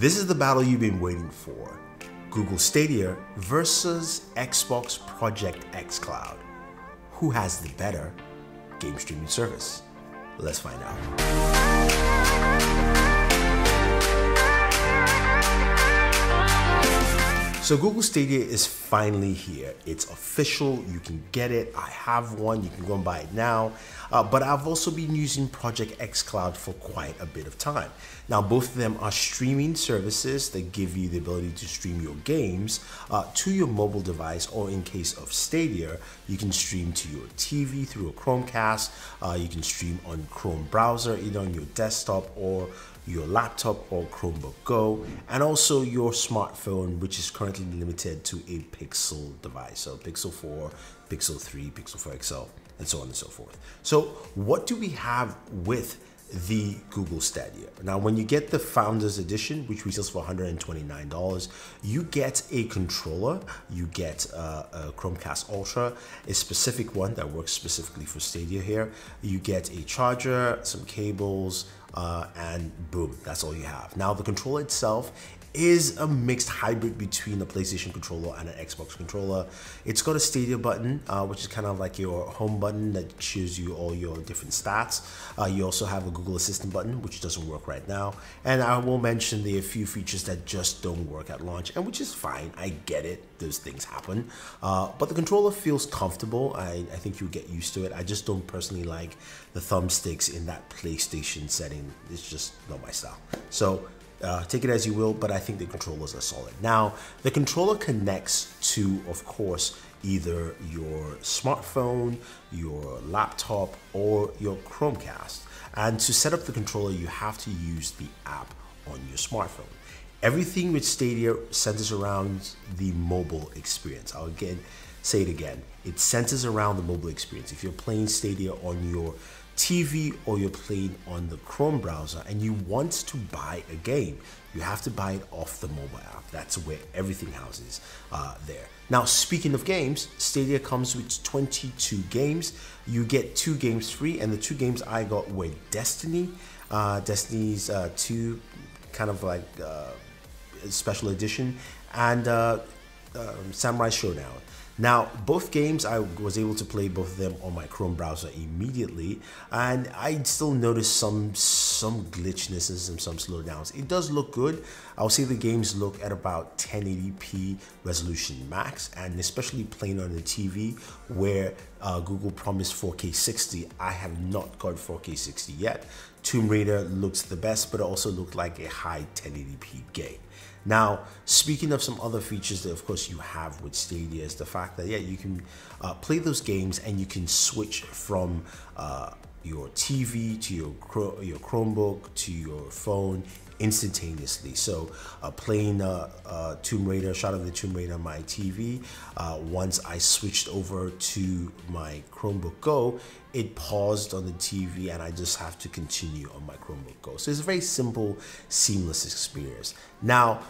This is the battle you've been waiting for. Google Stadia versus Xbox Project xCloud. Who has the better game streaming service? Let's find out. So Google Stadia is finally here. It's official. You can get it. I have one. You can go and buy it now. Uh, but I've also been using Project xCloud for quite a bit of time. Now, both of them are streaming services that give you the ability to stream your games uh, to your mobile device, or in case of Stadia, you can stream to your TV through a Chromecast. Uh, you can stream on Chrome browser, either on your desktop or your laptop or Chromebook Go, and also your smartphone, which is currently limited to a Pixel device. So Pixel 4, Pixel 3, Pixel 4 XL, and so on and so forth. So what do we have with the Google Stadia. Now, when you get the Founders Edition, which retails for $129, you get a controller, you get uh, a Chromecast Ultra, a specific one that works specifically for Stadia here. You get a charger, some cables, uh, and boom, that's all you have. Now the controller itself is a mixed hybrid between a PlayStation controller and an Xbox controller. It's got a Stadia button, uh, which is kind of like your home button that shows you all your different stats. Uh, you also have a Google Assistant button, which doesn't work right now. And I will mention the few features that just don't work at launch, and which is fine. I get it. Those things happen. Uh, but the controller feels comfortable. I, I think you'll get used to it. I just don't personally like the thumbsticks in that PlayStation setting. It's just not my style. So uh, take it as you will, but I think the controllers are solid. Now, the controller connects to, of course, either your smartphone, your laptop, or your Chromecast. And to set up the controller, you have to use the app on your smartphone. Everything with Stadia centers around the mobile experience. I'll again say it again. It centers around the mobile experience. If you're playing Stadia on your TV or you're playing on the Chrome browser and you want to buy a game, you have to buy it off the mobile app. That's where everything houses uh, there. Now, speaking of games, Stadia comes with 22 games. You get two games free, and the two games I got were Destiny, uh, Destiny's uh, 2, kind of like uh, special edition, and uh, um, Samurai Shodown. Now, both games, I was able to play both of them on my Chrome browser immediately, and I still noticed some some glitchnesses and some slowdowns. It does look good. I'll say the games look at about 1080p resolution max, and especially playing on the TV where uh, Google promised 4K 60. I have not got 4K 60 yet. Tomb Raider looks the best, but it also looked like a high 1080p game. Now, speaking of some other features that, of course, you have with Stadia is the fact that, yeah, you can uh, play those games and you can switch from uh, your TV to your, your Chromebook to your phone instantaneously. So uh, playing uh, uh, Tomb Raider, Shadow of the Tomb Raider on my TV, uh, once I switched over to my Chromebook Go, it paused on the TV and I just have to continue on my Chromebook Go. So it's a very simple, seamless experience. Now,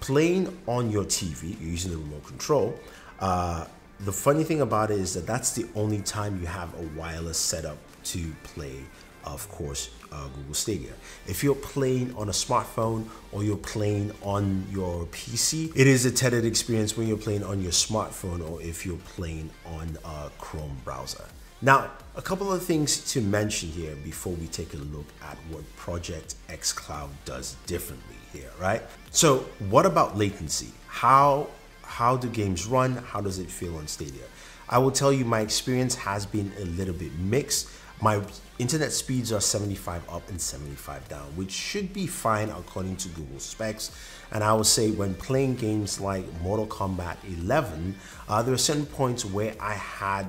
playing on your TV, you're using the remote control, uh, the funny thing about it is that that's the only time you have a wireless setup to play of course, uh, Google Stadia. If you're playing on a smartphone or you're playing on your PC, it is a tethered experience when you're playing on your smartphone or if you're playing on a Chrome browser. Now, a couple of things to mention here before we take a look at what Project xCloud does differently here, right? So, what about latency? How how do games run? How does it feel on Stadia? I will tell you my experience has been a little bit mixed. My internet speeds are 75 up and 75 down, which should be fine according to Google specs. And I would say when playing games like Mortal Kombat 11, uh, there are certain points where I had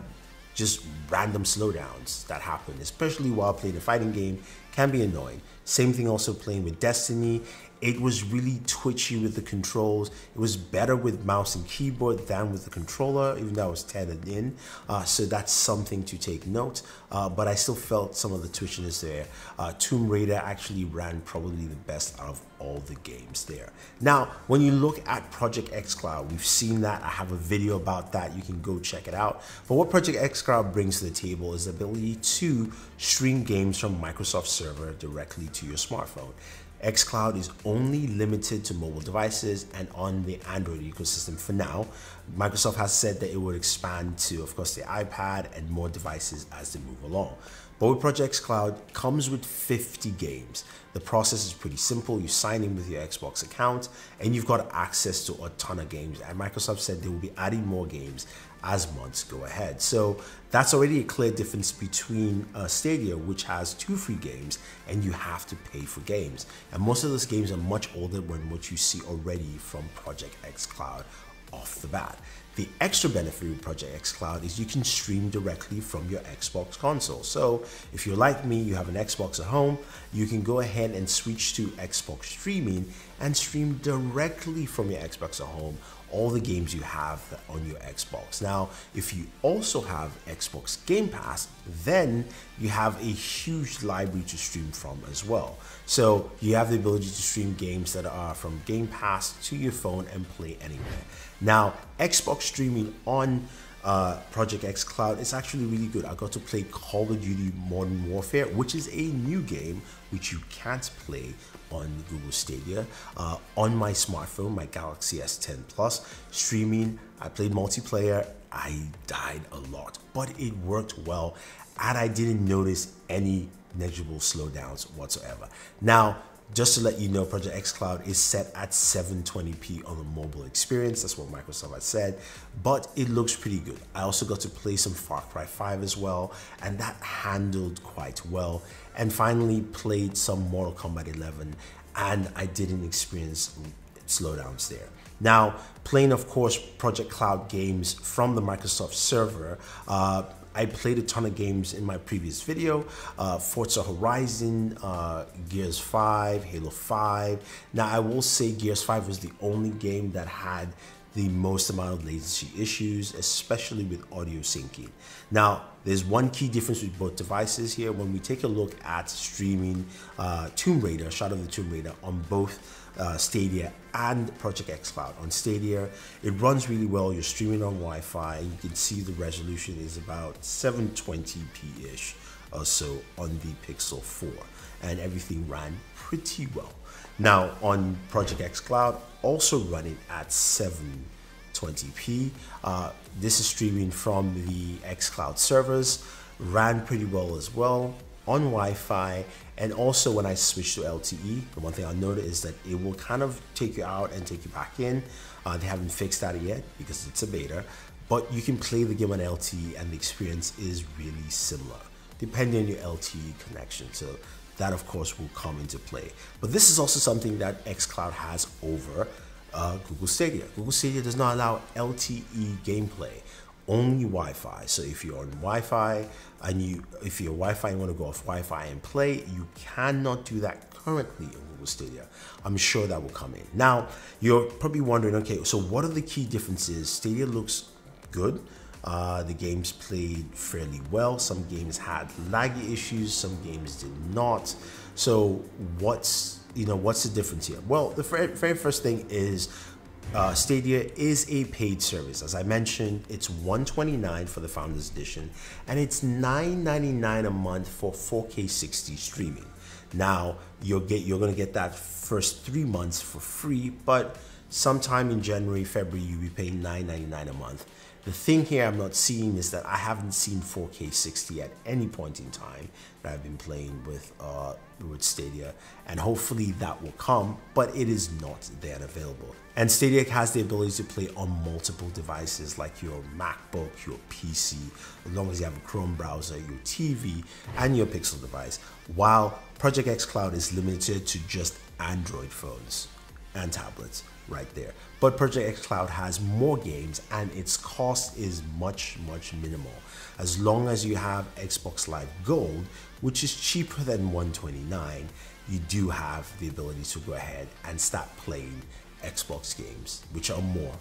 just random slowdowns that happen, especially while playing a fighting game, can be annoying. Same thing also playing with Destiny. It was really twitchy with the controls. It was better with mouse and keyboard than with the controller, even though I was tethered in. Uh, so that's something to take note. Uh, but I still felt some of the twitchiness there. Uh, Tomb Raider actually ran probably the best out of all the games there. Now, when you look at Project xCloud, we've seen that. I have a video about that. You can go check it out. But what Project xCloud brings to the table is the ability to stream games from Microsoft Server directly to your smartphone. xCloud is only limited to mobile devices and on the Android ecosystem for now. Microsoft has said that it will expand to, of course, the iPad and more devices as they move along. But with Cloud comes with 50 games. The process is pretty simple. You sign in with your Xbox account and you've got access to a ton of games. And Microsoft said they will be adding more games as months go ahead. So that's already a clear difference between uh, Stadia, which has two free games, and you have to pay for games. And most of those games are much older than what you see already from Project xCloud off the bat. The extra benefit with Project xCloud is you can stream directly from your Xbox console. So if you're like me, you have an Xbox at home, you can go ahead and switch to Xbox streaming and stream directly from your Xbox at home all the games you have on your Xbox. Now, if you also have Xbox Game Pass, then you have a huge library to stream from as well. So you have the ability to stream games that are from Game Pass to your phone and play anywhere. Now, Xbox streaming on uh, Project Cloud—it's actually really good. I got to play Call of Duty Modern Warfare, which is a new game which you can't play on Google Stadia. Uh, on my smartphone, my Galaxy S10 Plus, streaming, I played multiplayer. I died a lot, but it worked well, and I didn't notice any negligible slowdowns whatsoever. Now, just to let you know, Project xCloud is set at 720p on the mobile experience. That's what Microsoft has said, but it looks pretty good. I also got to play some Far Cry 5 as well, and that handled quite well. And finally played some Mortal Kombat 11, and I didn't experience slowdowns there. Now, playing, of course, Project Cloud games from the Microsoft server, uh, I played a ton of games in my previous video. Uh, Forza Horizon, uh, Gears 5, Halo 5. Now I will say Gears 5 was the only game that had the most amount of latency issues, especially with audio syncing. Now, there's one key difference with both devices here. When we take a look at streaming uh, Tomb Raider, Shadow of the Tomb Raider on both uh, Stadia and Project xCloud. On Stadia, it runs really well. You're streaming on Wi-Fi. You can see the resolution is about 720p-ish or so on the Pixel 4, and everything ran pretty well. Now on Project xCloud, also running at 720p. Uh, this is streaming from the xCloud servers, ran pretty well as well on Wi-Fi and also when I switch to LTE, the one thing I noticed is that it will kind of take you out and take you back in. Uh, they haven't fixed that yet because it's a beta, but you can play the game on LTE and the experience is really similar depending on your LTE connection. So that of course will come into play. But this is also something that xCloud has over uh, Google Stadia. Google Stadia does not allow LTE gameplay only Wi-Fi. So if you're on Wi-Fi and you, if you're Wi-Fi and want to go off Wi-Fi and play, you cannot do that currently in Google Stadia. I'm sure that will come in. Now, you're probably wondering, okay, so what are the key differences? Stadia looks good. Uh, the games played fairly well. Some games had laggy issues. Some games did not. So what's you know what's the difference here? Well, the very first thing is uh, Stadia is a paid service. As I mentioned, it's 129 for the Founders Edition, and it's 9.99 a month for 4K 60 streaming. Now you'll get you're gonna get that first three months for free, but sometime in January, February, you'll be paying 9.99 a month. The thing here I'm not seeing is that I haven't seen 4K 60 at any point in time that I've been playing with uh, with Stadia, and hopefully that will come, but it is not there available. And Stadia has the ability to play on multiple devices like your MacBook, your PC, as long as you have a Chrome browser, your TV, and your Pixel device, while Project xCloud is limited to just Android phones and tablets right there. But Project xCloud has more games and its cost is much, much minimal. As long as you have Xbox Live Gold, which is cheaper than 129, you do have the ability to go ahead and start playing Xbox games, which are more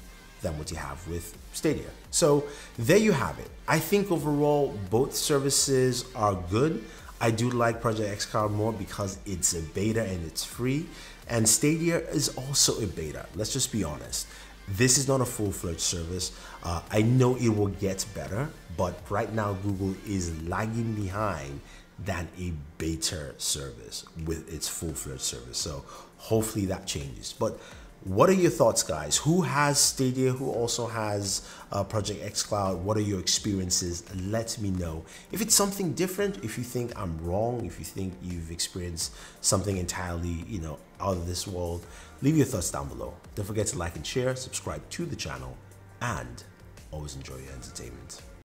than what you have with Stadia. So there you have it. I think overall both services are good. I do like Project xCloud more because it's a beta and it's free. And Stadia is also a beta. Let's just be honest. This is not a full-fledged service. Uh, I know it will get better, but right now Google is lagging behind than a beta service with its full-fledged service. So hopefully that changes. But what are your thoughts, guys? Who has Stadia? Who also has uh, Project xCloud? What are your experiences? Let me know. If it's something different, if you think I'm wrong, if you think you've experienced something entirely, you know, out of this world, leave your thoughts down below. Don't forget to like and share, subscribe to the channel, and always enjoy your entertainment.